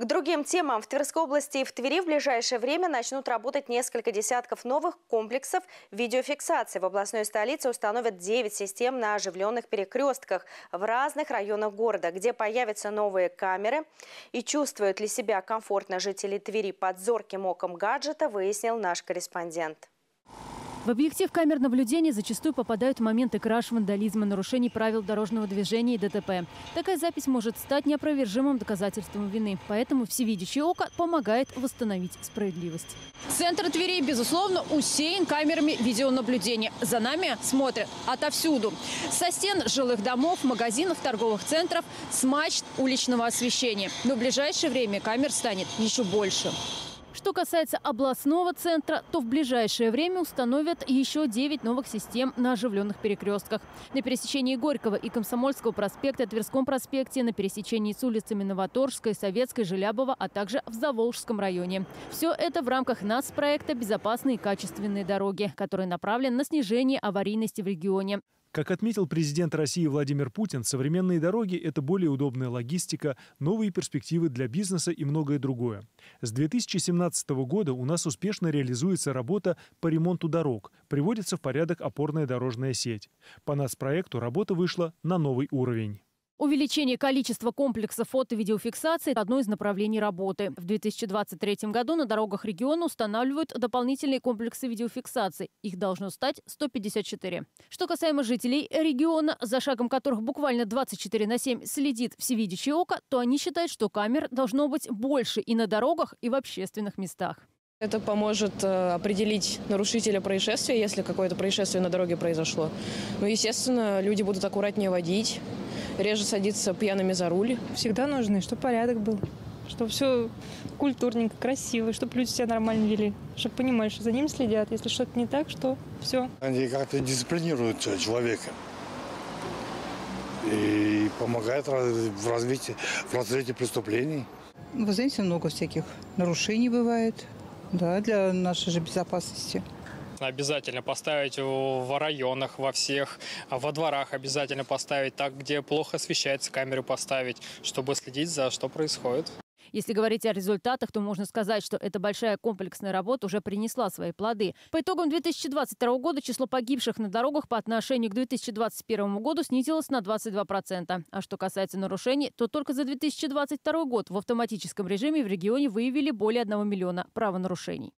К другим темам. В Тверской области и в Твери в ближайшее время начнут работать несколько десятков новых комплексов видеофиксации. В областной столице установят 9 систем на оживленных перекрестках в разных районах города, где появятся новые камеры. И чувствуют ли себя комфортно жители Твери под зорким оком гаджета, выяснил наш корреспондент. В объектив камер наблюдения зачастую попадают моменты краж, вандализма, нарушений правил дорожного движения и ДТП. Такая запись может стать неопровержимым доказательством вины. Поэтому всевидящее око помогает восстановить справедливость. Центр Твери, безусловно, усеян камерами видеонаблюдения. За нами смотрят отовсюду. Со стен жилых домов, магазинов, торговых центров, с мачт уличного освещения. Но в ближайшее время камер станет еще больше. Что касается областного центра, то в ближайшее время установят еще 9 новых систем на оживленных перекрестках. На пересечении Горького и Комсомольского проспекта, Тверском проспекте, на пересечении с улицами Новоторжской, Советской, Желябова, а также в Заволжском районе. Все это в рамках нас проекта «Безопасные и качественные дороги», который направлен на снижение аварийности в регионе. Как отметил президент России Владимир Путин, современные дороги – это более удобная логистика, новые перспективы для бизнеса и многое другое. С 2017 года у нас успешно реализуется работа по ремонту дорог, приводится в порядок опорная дорожная сеть. По нас проекту работа вышла на новый уровень. Увеличение количества комплексов фото-видеофиксации – одно из направлений работы. В 2023 году на дорогах региона устанавливают дополнительные комплексы видеофиксации. Их должно стать 154. Что касаемо жителей региона, за шагом которых буквально 24 на 7 следит всевидящее око, то они считают, что камер должно быть больше и на дорогах, и в общественных местах. Это поможет э, определить нарушителя происшествия, если какое-то происшествие на дороге произошло. Ну, естественно, люди будут аккуратнее водить, реже садиться пьяными за руль. Всегда нужны, чтобы порядок был, чтобы все культурненько, красиво, чтобы люди себя нормально вели, чтобы понимали, что за ним следят. Если что-то не так, что все. Они как-то дисциплинируют человека и помогают в развитии, в разрете преступлений. Вы знаете, много всяких нарушений бывает, да, для нашей же безопасности обязательно поставить в районах, во всех, во дворах обязательно поставить, так, где плохо освещается, камеры поставить, чтобы следить за что происходит. Если говорить о результатах, то можно сказать, что эта большая комплексная работа уже принесла свои плоды. По итогам 2022 года число погибших на дорогах по отношению к 2021 году снизилось на 22%. А что касается нарушений, то только за 2022 год в автоматическом режиме в регионе выявили более 1 миллиона правонарушений.